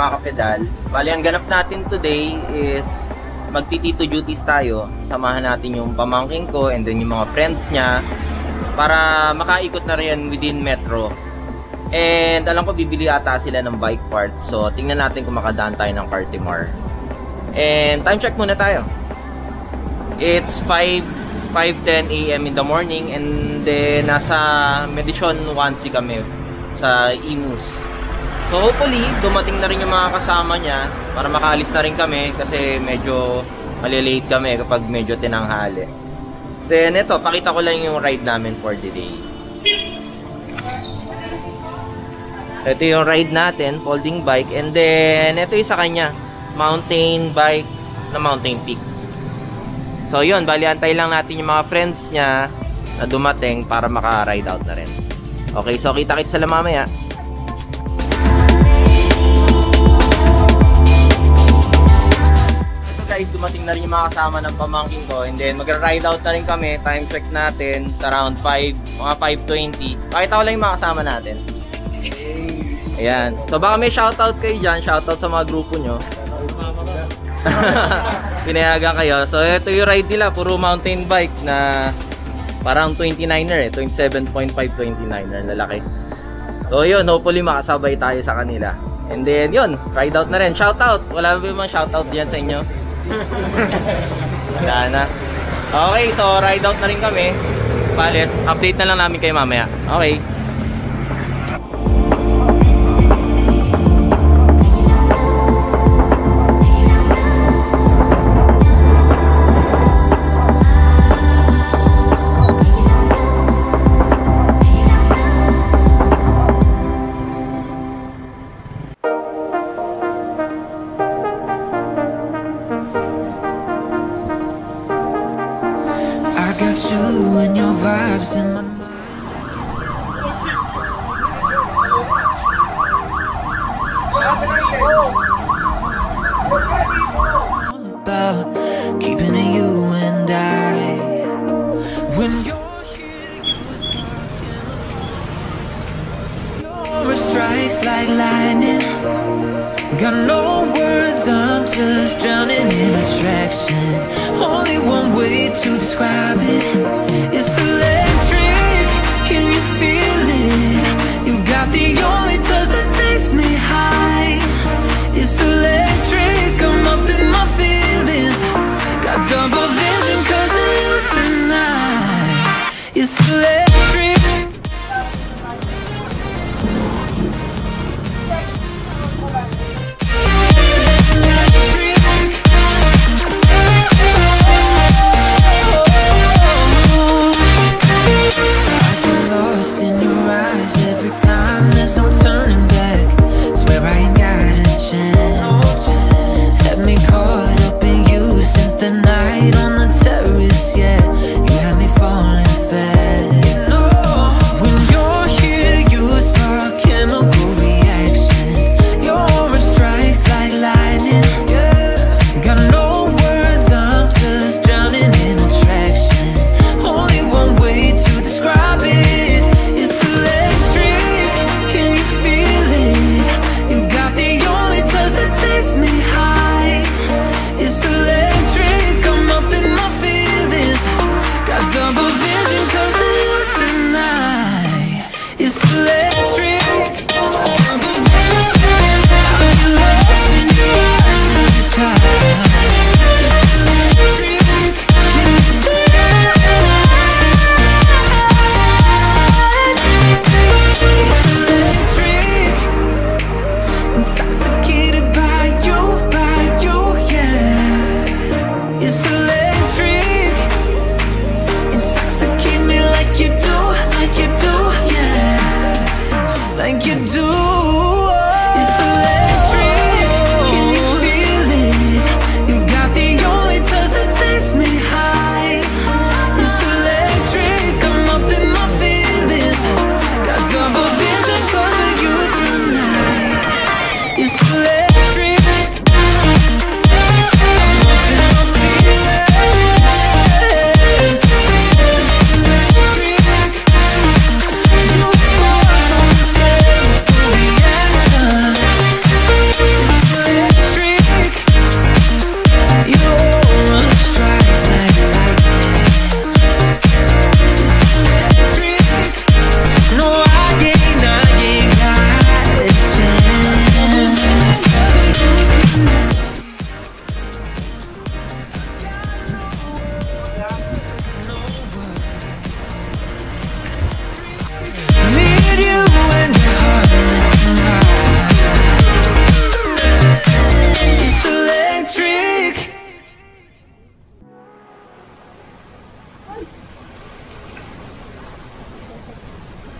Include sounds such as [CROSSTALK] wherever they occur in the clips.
mga kapedal. Bali, ang ganap natin today is magtitito duties tayo. Samahan natin yung pamangking ko and then yung mga friends niya para makaikot na rin within metro. And alam ko bibili ata sila ng bike parts. So tingnan natin kung makadaan tayo ng Cartimar. And time check muna tayo. It's 5 5.10 a.m. in the morning and then nasa Medicion 1C kami sa Imus. So hopefully dumating na rin yung mga kasama niya para makaalis na rin kami kasi medyo malilate kami kapag medyo tinanghali. Then ito, pakita ko lang yung ride namin for the day. Ito yung ride natin, folding bike. And then, ito yung sa kanya, mountain bike na mountain peak. So yun, bali antay lang natin yung mga friends niya na dumating para maka-ride out na rin. Okay, so kita-kits sila mamaya. Guys, dumating na rin yung mga kasama ng pamangking ko and then magra-ride out na rin kami. Time check natin sa around 5, mga 5.20. Pakita ko lang yung mga kasama natin. Ayan. So baka may shoutout kayo dyan, shoutout sa mga grupo nyo. [LAUGHS] Pinayagan kayo. So ito yung ride nila, puro mountain bike na parang 29er eh, 27.5 29er lalaki. So yun, hopefully makasabay tayo sa kanila. And then yun, ride out na rin. Shout out. Wala ba yung mga shout out diyan sa inyo? Wala na. Okay, so ride out na rin kami. Pales, update na lang namin kayo mamaya. Okay. Vibes in my mind. All about keeping it you and I. When you're here, you're sparking Your strikes like lightning. Got no words, I'm just drowning in attraction. Only one way to describe it. ocean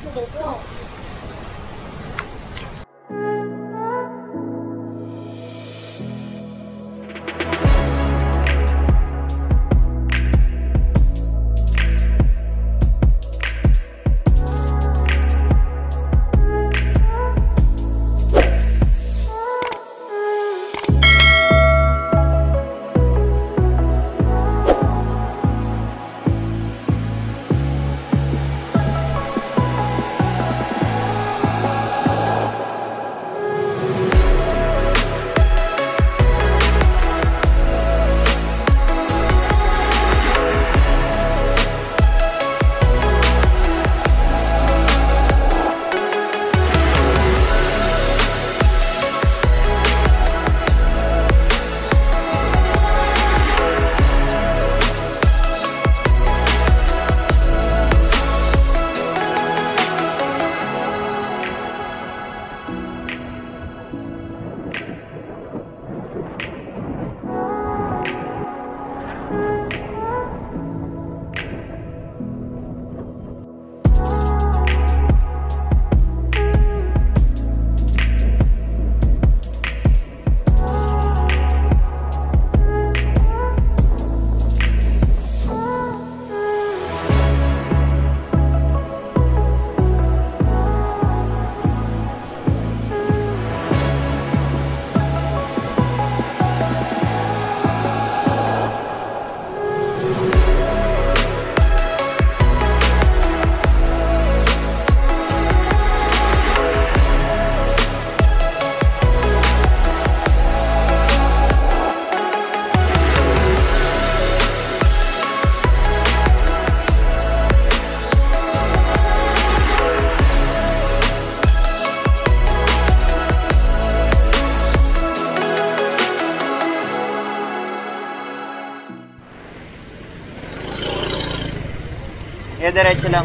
就没 বেড়াইছিলাম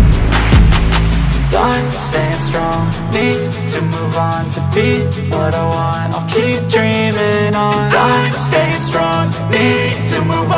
Time staying strong. Need to move on to be what I want. I'll keep dreaming on. Time staying strong. Need to move on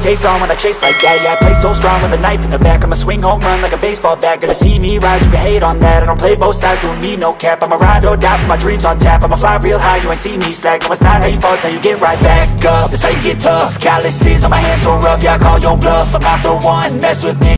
face on when I chase like that. Yeah, I play so strong with a knife in the back. I'ma swing home run like a baseball bat. Gonna see me rise, you can hate on that. I don't play both sides, doing me no cap. I'ma ride or die for my dreams on tap. I'ma fly real high, you ain't see me slack. No, it's not how you fall, it's how you get right back up. That's how you get tough. Calluses on my hands so rough Yeah, I call your bluff. I'm not the one, mess with me